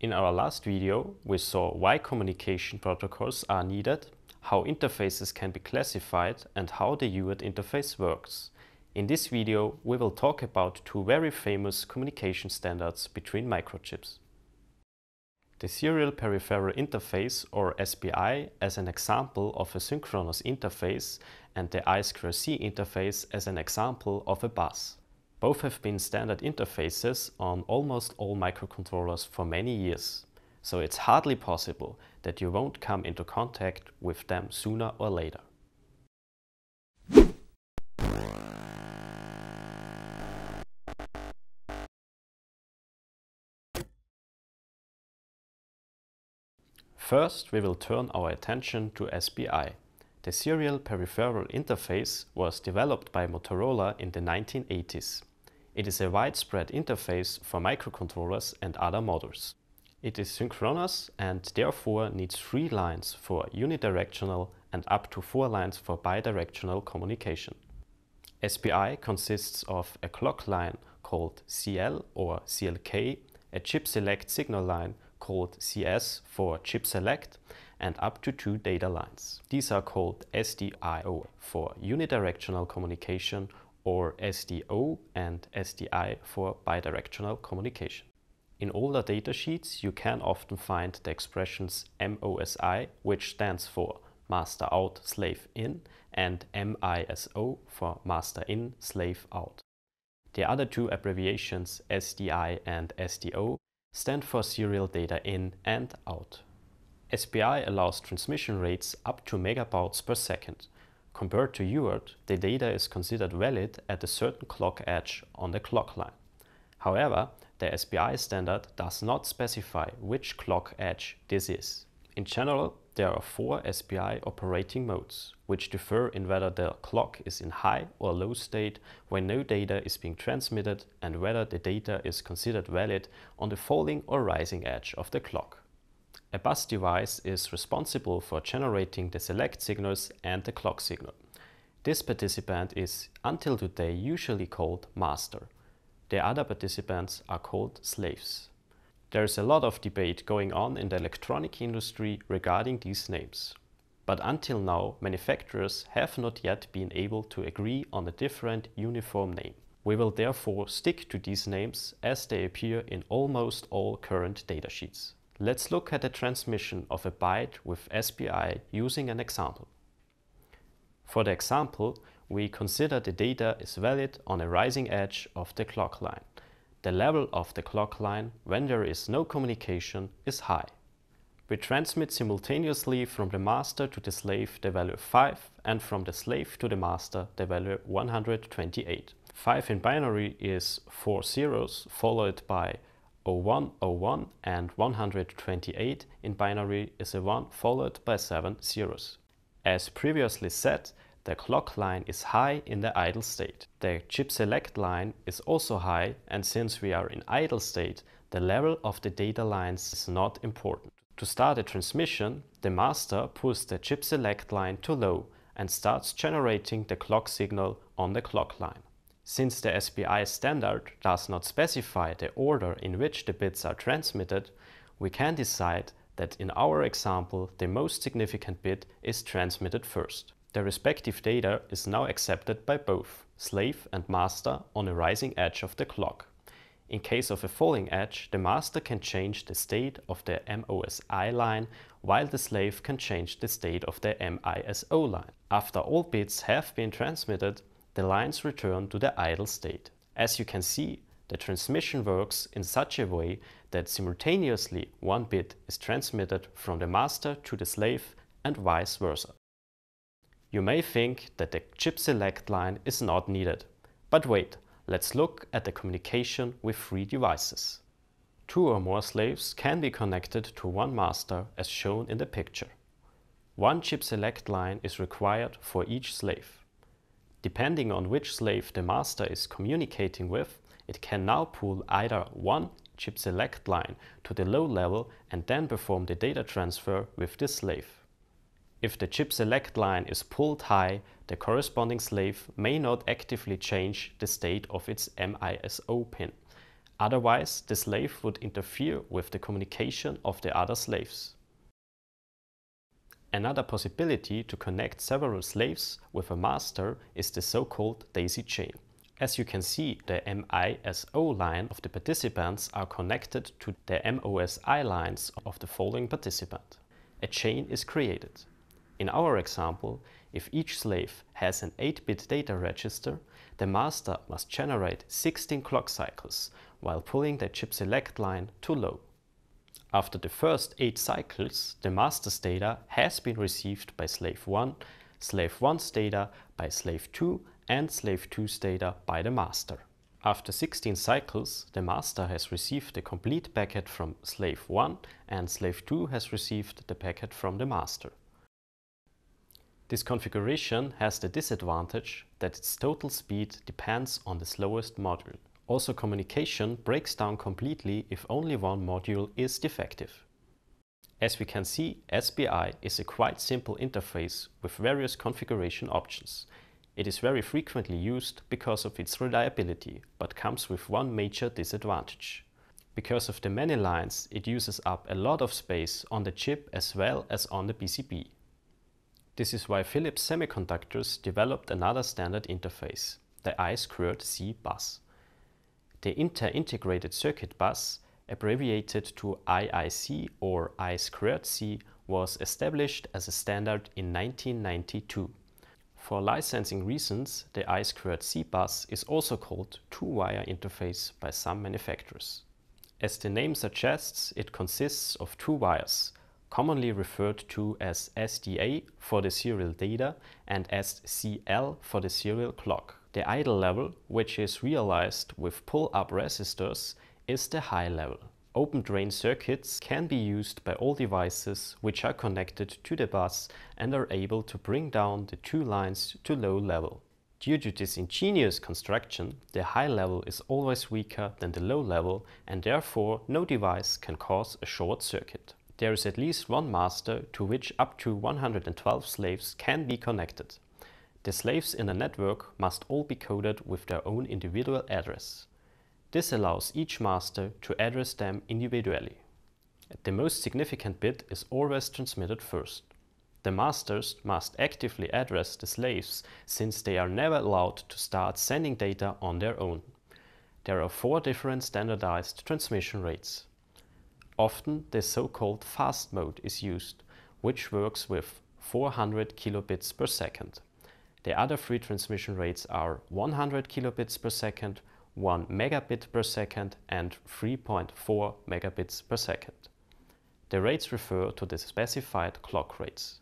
In our last video, we saw why communication protocols are needed, how interfaces can be classified and how the UART interface works. In this video, we will talk about two very famous communication standards between microchips. The Serial Peripheral Interface or SPI as an example of a synchronous interface and the I2C interface as an example of a bus. Both have been standard interfaces on almost all microcontrollers for many years, so it's hardly possible that you won't come into contact with them sooner or later. First, we will turn our attention to SPI. The Serial Peripheral Interface was developed by Motorola in the 1980s. It is a widespread interface for microcontrollers and other motors. It is synchronous and therefore needs three lines for unidirectional and up to four lines for bidirectional communication. SPI consists of a clock line called CL or CLK, a chip select signal line called CS for chip select, and up to two data lines. These are called SDIO for unidirectional communication or SDO and SDI for bidirectional communication. In older datasheets, you can often find the expressions MOSI, which stands for master out, slave in, and MISO for master in, slave out. The other two abbreviations, SDI and SDO, stand for serial data in and out. SPI allows transmission rates up to megabaud per second, Compared to UART, the data is considered valid at a certain clock edge on the clock line. However, the SPI standard does not specify which clock edge this is. In general, there are four SPI operating modes, which differ in whether the clock is in high or low state when no data is being transmitted and whether the data is considered valid on the falling or rising edge of the clock. A bus device is responsible for generating the select signals and the clock signal. This participant is, until today, usually called master. The other participants are called slaves. There is a lot of debate going on in the electronic industry regarding these names. But until now, manufacturers have not yet been able to agree on a different uniform name. We will therefore stick to these names as they appear in almost all current datasheets. Let's look at the transmission of a byte with SPI using an example. For the example, we consider the data is valid on a rising edge of the clock line. The level of the clock line when there is no communication is high. We transmit simultaneously from the master to the slave the value 5 and from the slave to the master the value 128. 5 in binary is 4 zeros followed by 0101 and 128 in binary is a 1 followed by 7 zeros. As previously said, the clock line is high in the idle state. The chip select line is also high and since we are in idle state, the level of the data lines is not important. To start a transmission, the master pulls the chip select line to low and starts generating the clock signal on the clock line. Since the SPI standard does not specify the order in which the bits are transmitted, we can decide that in our example the most significant bit is transmitted first. The respective data is now accepted by both slave and master on a rising edge of the clock. In case of a falling edge, the master can change the state of the MOSI line while the slave can change the state of the MISO line. After all bits have been transmitted, the lines return to the idle state. As you can see, the transmission works in such a way that simultaneously one bit is transmitted from the master to the slave and vice versa. You may think that the chip select line is not needed. But wait, let's look at the communication with three devices. Two or more slaves can be connected to one master as shown in the picture. One chip select line is required for each slave. Depending on which slave the master is communicating with, it can now pull either one chip select line to the low level and then perform the data transfer with this slave. If the chip select line is pulled high, the corresponding slave may not actively change the state of its MISO pin. Otherwise, the slave would interfere with the communication of the other slaves. Another possibility to connect several slaves with a master is the so-called daisy chain. As you can see, the MISO line of the participants are connected to the MOSI lines of the following participant. A chain is created. In our example, if each slave has an 8-bit data register, the master must generate 16 clock cycles while pulling the chip select line to low. After the first 8 cycles, the master's data has been received by slave 1, slave 1's data by slave 2 and slave 2's data by the master. After 16 cycles, the master has received the complete packet from slave 1 and slave 2 has received the packet from the master. This configuration has the disadvantage that its total speed depends on the slowest module. Also communication breaks down completely if only one module is defective. As we can see, SPI is a quite simple interface with various configuration options. It is very frequently used because of its reliability, but comes with one major disadvantage. Because of the many lines, it uses up a lot of space on the chip as well as on the PCB. This is why Philips Semiconductors developed another standard interface, the I2C bus. The Inter-Integrated Circuit Bus, abbreviated to IIC or I2C, was established as a standard in 1992. For licensing reasons, the I2C bus is also called two-wire interface by some manufacturers. As the name suggests, it consists of two wires, commonly referred to as SDA for the serial data and SCL for the serial clock. The idle level, which is realized with pull-up resistors, is the high level. Open drain circuits can be used by all devices which are connected to the bus and are able to bring down the two lines to low level. Due to this ingenious construction, the high level is always weaker than the low level and therefore no device can cause a short circuit. There is at least one master to which up to 112 slaves can be connected. The slaves in a network must all be coded with their own individual address. This allows each master to address them individually. The most significant bit is always transmitted first. The masters must actively address the slaves since they are never allowed to start sending data on their own. There are four different standardized transmission rates. Often the so-called fast mode is used, which works with 400 kilobits per second. The other three transmission rates are 100 kilobits per second, 1 megabit per second and 3.4 megabits per second. The rates refer to the specified clock rates.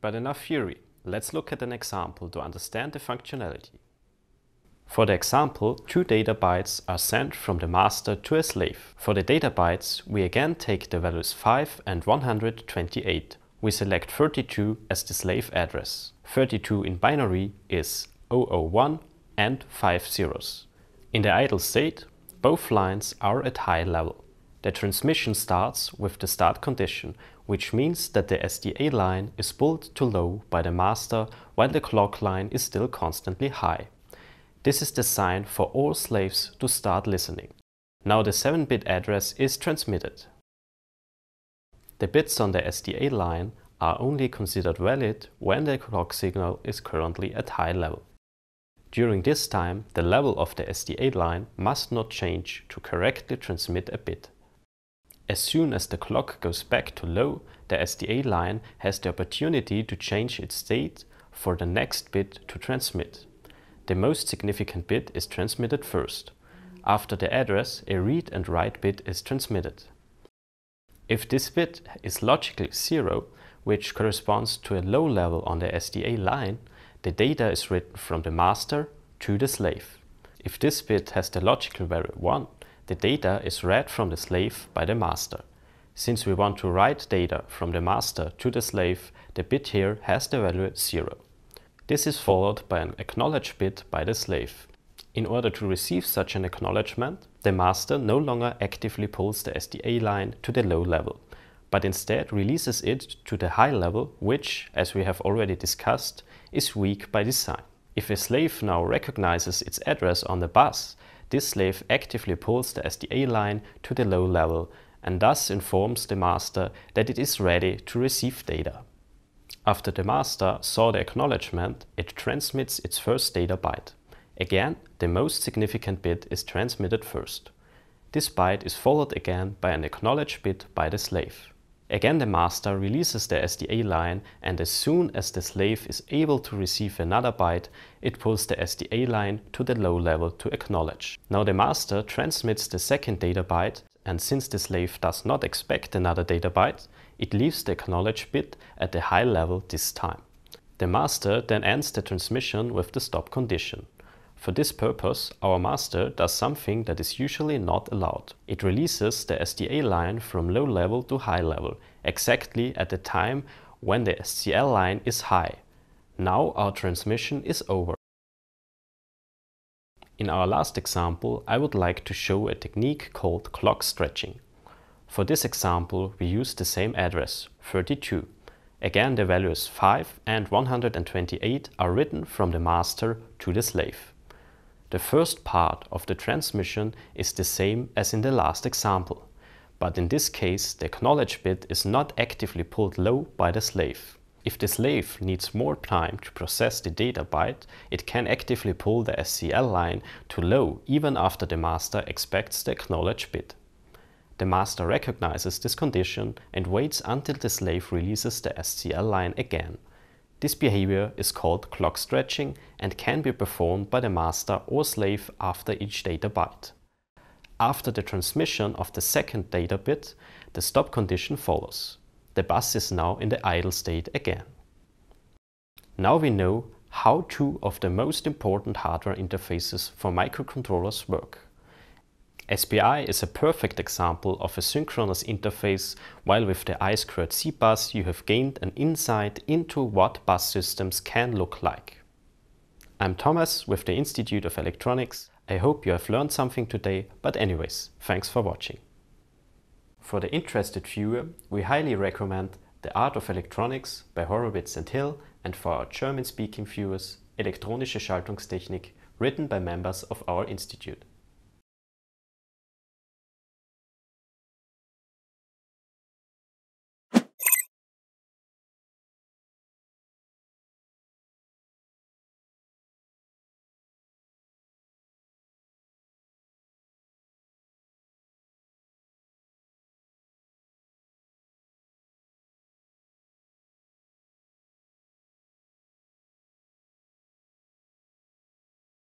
But enough theory, let's look at an example to understand the functionality. For the example, two data bytes are sent from the master to a slave. For the data bytes, we again take the values 5 and 128 we select 32 as the slave address. 32 in binary is 001 and 5 zeros. In the idle state, both lines are at high level. The transmission starts with the start condition, which means that the SDA line is pulled to low by the master while the clock line is still constantly high. This is the sign for all slaves to start listening. Now the 7-bit address is transmitted. The bits on the SDA line are only considered valid when the clock signal is currently at high level. During this time, the level of the SDA line must not change to correctly transmit a bit. As soon as the clock goes back to low, the SDA line has the opportunity to change its state for the next bit to transmit. The most significant bit is transmitted first. After the address, a read and write bit is transmitted. If this bit is logically 0, which corresponds to a low level on the SDA line, the data is written from the master to the slave. If this bit has the logical value 1, the data is read from the slave by the master. Since we want to write data from the master to the slave, the bit here has the value 0. This is followed by an acknowledge bit by the slave. In order to receive such an acknowledgement, the master no longer actively pulls the SDA line to the low level, but instead releases it to the high level, which, as we have already discussed, is weak by design. If a slave now recognizes its address on the bus, this slave actively pulls the SDA line to the low level and thus informs the master that it is ready to receive data. After the master saw the acknowledgement, it transmits its first data byte. Again, the most significant bit is transmitted first. This byte is followed again by an acknowledge bit by the slave. Again the master releases the SDA line and as soon as the slave is able to receive another byte, it pulls the SDA line to the low level to acknowledge. Now the master transmits the second data byte and since the slave does not expect another data byte, it leaves the acknowledge bit at the high level this time. The master then ends the transmission with the stop condition. For this purpose, our master does something that is usually not allowed. It releases the SDA line from low level to high level, exactly at the time when the SCL line is high. Now our transmission is over. In our last example, I would like to show a technique called clock stretching. For this example, we use the same address, 32. Again, the values 5 and 128 are written from the master to the slave. The first part of the transmission is the same as in the last example, but in this case the acknowledge bit is not actively pulled low by the slave. If the slave needs more time to process the data byte, it can actively pull the SCL line to low even after the master expects the acknowledge bit. The master recognizes this condition and waits until the slave releases the SCL line again. This behavior is called clock stretching and can be performed by the master or slave after each data byte. After the transmission of the second data bit, the stop condition follows. The bus is now in the idle state again. Now we know how two of the most important hardware interfaces for microcontrollers work. SPI is a perfect example of a synchronous interface, while with the I2C bus you have gained an insight into what bus systems can look like. I'm Thomas with the Institute of Electronics. I hope you have learned something today, but anyways, thanks for watching. For the interested viewer, we highly recommend The Art of Electronics by Horowitz and Hill and for our German-speaking viewers, Elektronische Schaltungstechnik, written by members of our institute.